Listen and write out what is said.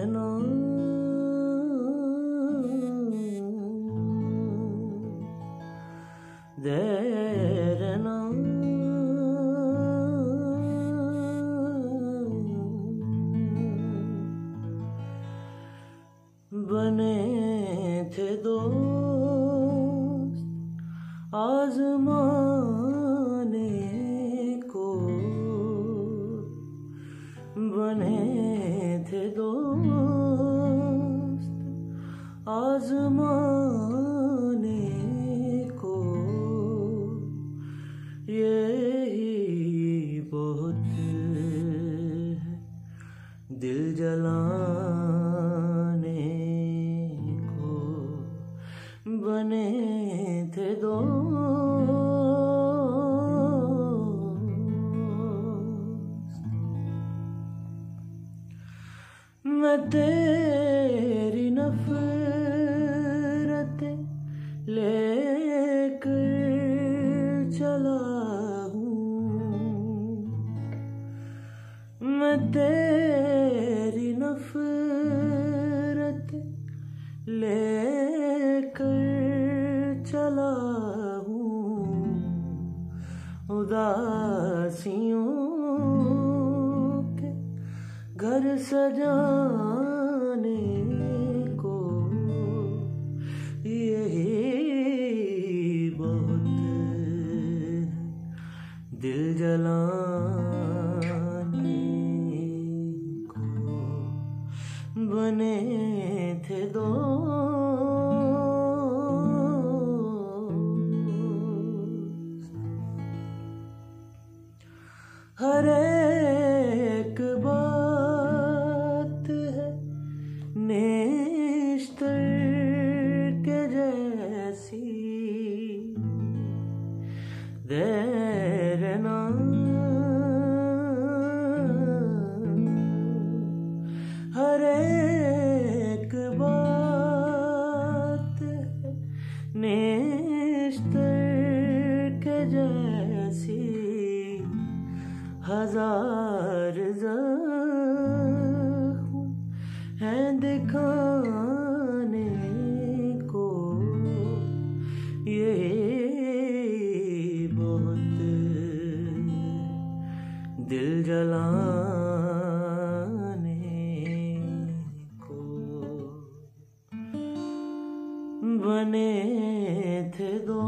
دیرنا دیرنا بنے تھے دوست آزمانے دل جلانے کو بنے تھے دوست میں تیری نفرت لے کر چلا ہوں۔ میں تیری اداسیوں کے گھر سجانے کو یہی بہت دل جلانے کو بنے تھے دوست ہر ایک بات ہے۔ نیشتر کے جیسی دیرنا ہر ایک بات ہے۔ نیشتر ہزار زخم ہیں دکھانے کو۔ یہ بہت دل جلانے بنے تھے دو